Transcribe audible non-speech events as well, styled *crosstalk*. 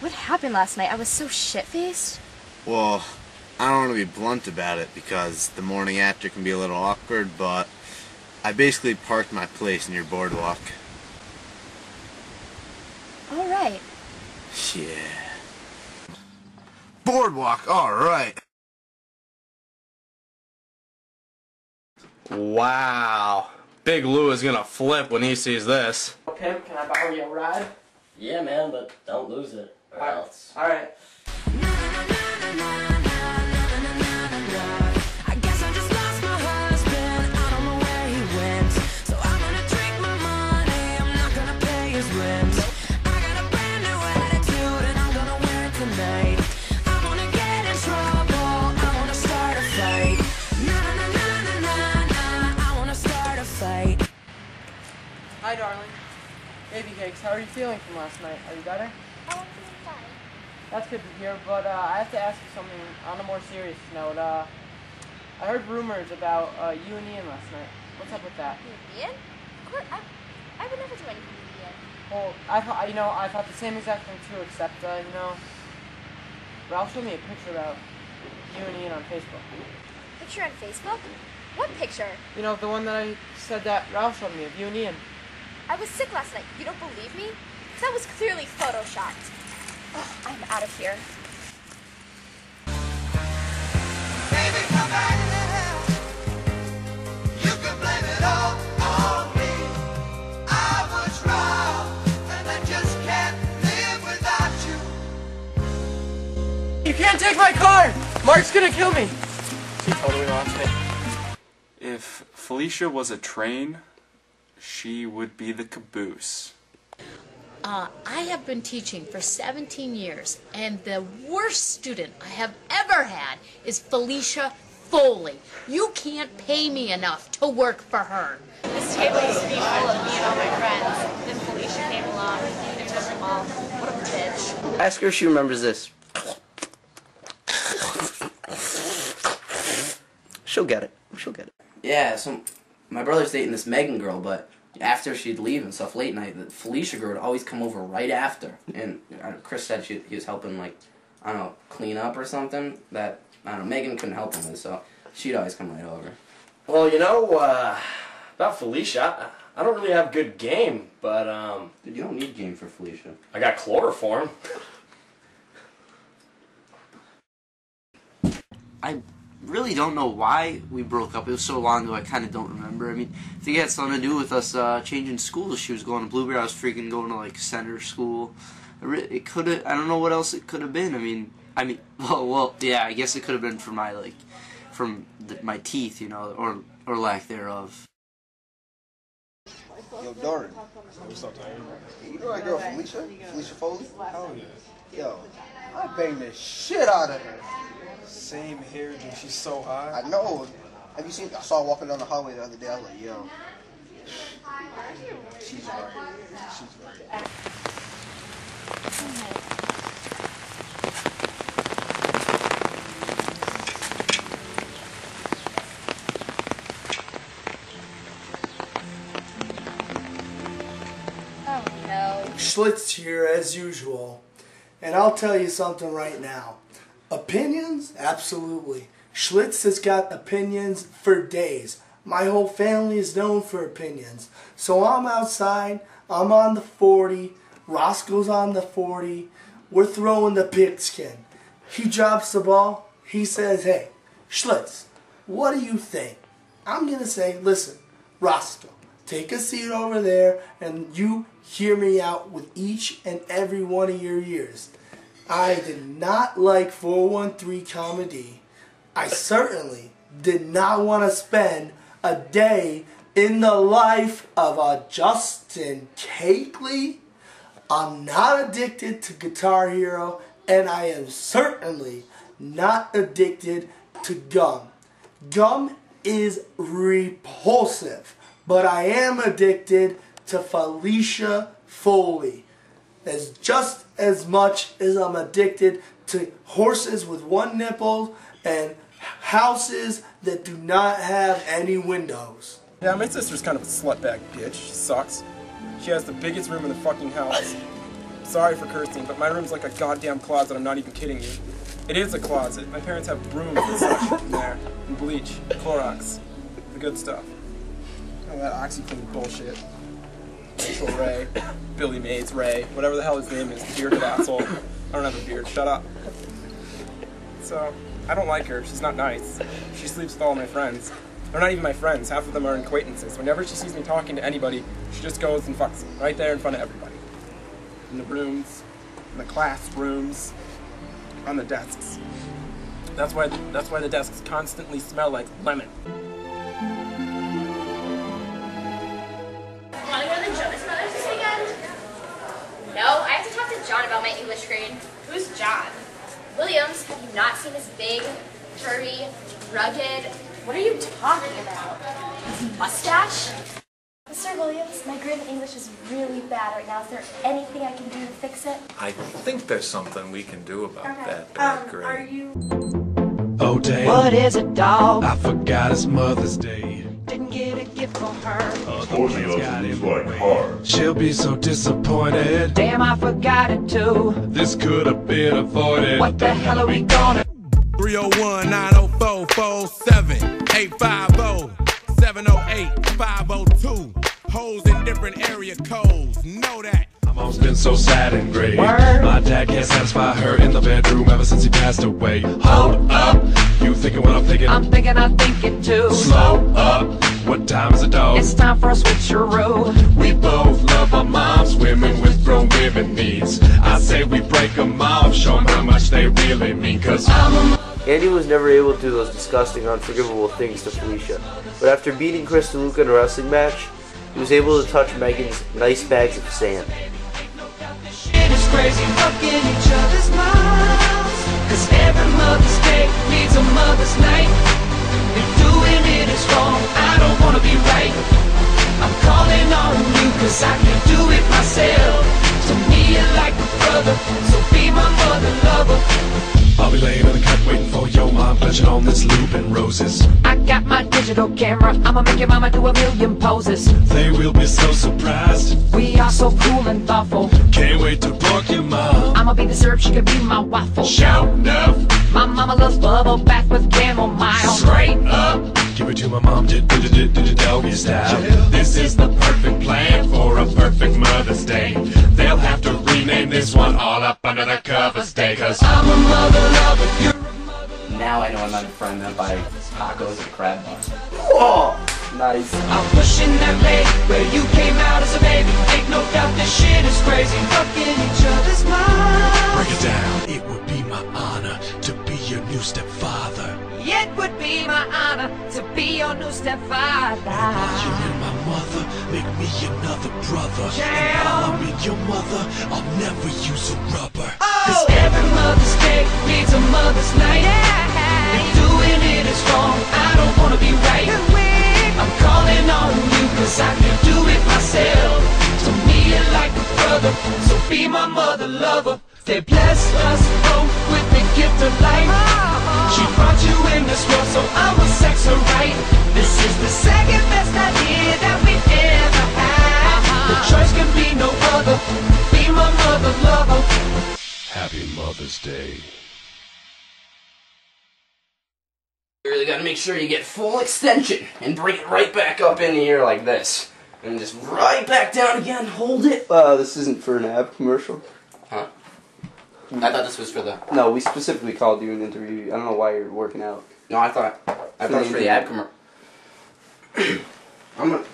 What happened last night? I was so shit-faced. Well, I don't want to be blunt about it because the morning after can be a little awkward, but I basically parked my place near Boardwalk. All right. Yeah. Boardwalk, alright. Wow. Big Lou is gonna flip when he sees this. Pimp, can I borrow your ride? Yeah, man, but don't lose it, or Alright. Alright. I guess I just lost my husband. I don't know where he went. So I'm gonna drink my money. I'm not gonna pay his rent. I got a brand new attitude and I'm gonna wear it tonight. I wanna get in trouble. I wanna start a fight. Na na na na na na. I wanna start a fight. Hi, darling. Baby cakes, how are you feeling from last night? Are you better? Um, Oh, I'm feeling fine. That's good to hear, but uh, I have to ask you something on a more serious note. Uh, I heard rumors about uh, you and Ian last night. What's up with that? Ian? Of course, I, I would never do anything with Ian. Well, I thought, you know, I thought the same exact thing too, except, uh, you know, Ralph showed me a picture about you and Ian on Facebook. Picture on Facebook? What picture? You know, the one that I said that Ralph showed me of you and Ian. I was sick last night. You don't believe me? That was clearly photoshopped. Ugh, I'm out of here. Baby, come back. You can blame it all on me. I was wrong, and I just can't live without you. You can't take my car! Mark's gonna kill me! She totally lost me. If Felicia was a train, she would be the caboose. Uh, I have been teaching for 17 years, and the worst student I have ever had is Felicia Foley. You can't pay me enough to work for her. This table used to be full of me and all my friends. Then Felicia came along and took them all. What a bitch. Ask her if she remembers this. She'll get it. She'll get it. Yeah, so my brother's dating this Megan girl, but after she'd leave and stuff late night, the Felicia girl would always come over right after. And uh, Chris said she, he was helping, like, I don't know, clean up or something that, I don't know, Megan couldn't help him with, so she'd always come right over. Well, you know, uh, about Felicia, I, I don't really have good game, but um, Dude, you don't need game for Felicia. I got chloroform. I really don't know why we broke up. It was so long ago, I kind of don't remember. I mean, I think it had something to do with us uh, changing schools. She was going to Blueberry. I was freaking going to like center school. It could have. I don't know what else it could have been. I mean, I mean, *laughs* well, well, yeah. I guess it could have been for my like, from the, my teeth, you know, or or lack thereof. Yo, Doran. What's up, Tiger? You know that girl Felicia? Felicia Foley? Oh, yeah. Yo, I banged the shit out of her. Same hair, dude. She's so hot. I know. Have you seen? I saw her walking down the hallway the other day. I was like, yo. She's right. She's right. Schlitz here as usual. And I'll tell you something right now. Opinions? Absolutely. Schlitz has got opinions for days. My whole family is known for opinions. So I'm outside, I'm on the 40, Roscoe's on the 40, we're throwing the pigskin. He drops the ball, he says, hey, Schlitz, what do you think? I'm going to say, listen, Roscoe, take a seat over there and you hear me out with each and every one of your ears. I did not like 413 comedy. I certainly did not want to spend a day in the life of a Justin Cakeley. I'm not addicted to Guitar Hero, and I am certainly not addicted to gum. Gum is repulsive, but I am addicted to Felicia Foley. As just as much as I'm addicted to horses with one nipple and houses that do not have any windows. Yeah, my sister's kind of a slutbag bitch. She sucks. She has the biggest room in the fucking house. Sorry for cursing, but my room's like a goddamn closet. I'm not even kidding you. It is a closet. My parents have brooms and such in there, and bleach, Clorox, the good stuff. All that OxiClean bullshit. Rachael Ray, Billy Mays Ray, whatever the hell his name is, bearded asshole. I don't have a beard. Shut up. So, I don't like her. She's not nice. She sleeps with all my friends. They're not even my friends. Half of them are acquaintances. Whenever she sees me talking to anybody, she just goes and fucks them right there in front of everybody. In the rooms, in the classrooms, on the desks. That's why that's why the desks constantly smell like lemon. John about my English grade. Who's John? Williams, have you not seen his big, curvy, rugged, what are you talking about? His mustache? Mr. Williams, my grade in English is really bad right now. Is there anything I can do to fix it? I think there's something we can do about Okay. that bad Um, grade. are you? Oh damn. What is it, dog? I forgot it's Mother's Day. Didn't get a gift for her. She'll be so disappointed. Damn, I forgot it too. This could have been avoided. What the hell are we gonna 301 904 47 850 708 502. Hoes in different area codes. Know that. My mom's been so sad and gray. Word. My dad can't satisfy her in the bedroom ever since he passed away. Hold up. You thinking what I'm thinking? I'm thinking, I'm thinking too. Slow up. What time is it, dog? It's time for a switcheroo. We both love our moms, women with grown women needs. I say we break them off, show them how much they really mean, cause I'm a Andy was never able to do those disgusting, unforgivable things to Felicia. But after beating Chris DeLuca in a wrestling match, he was able to touch Megan's nice bags of sand. It is crazy fucking each other's mouths. Cause every Mother's Day needs a Mother's Night. If doing it is wrong, I don't wanna be right. I'm calling on you cause I can do it myself. To me, you're like a brother, so be my mother lover. I'll be laying on the couch waiting for your mom, punching on this loop and roses. I got my digital camera, I'ma make your mama do a million poses. They will be so surprised. We are so cool and thoughtful. Can't wait to book your mom. I'ma be the syrup, she could be my waffle. Shout enough. My mama loves bubble bath with chamomile. Straight up. Give it to my mom, did did did did doggy style. This is the perfect plan for a perfect Mother's Day. They'll have to rename this one all up under the covers day, cause I'm a mother lover, you're Now I know I'm not a friend that buy tacos at Crab Bar. Whoa! Nice. I'm pushing that lane where you came out as a baby. Ain't no doubt this shit is crazy. Fucking each other's minds. break it down. It would be my honor to be your new stepfather. Would be my honor to be your new stepfather. You and my mother make me another brother. And while I'm in your mother, I'll never use a rubber. Oh. Cause every Mother's Day needs a Mother's Night. If doing it is wrong, Happy Day. You really gotta make sure you get full extension and bring it right back up in here like this. And just right back down again, hold it. Uh, this isn't for an ab commercial. Huh? I thought this was for the. No, we specifically called you an interview. I don't know why you're working out. No, I thought. I thought it was for the ad commercial. *clears throat* I'm gonna.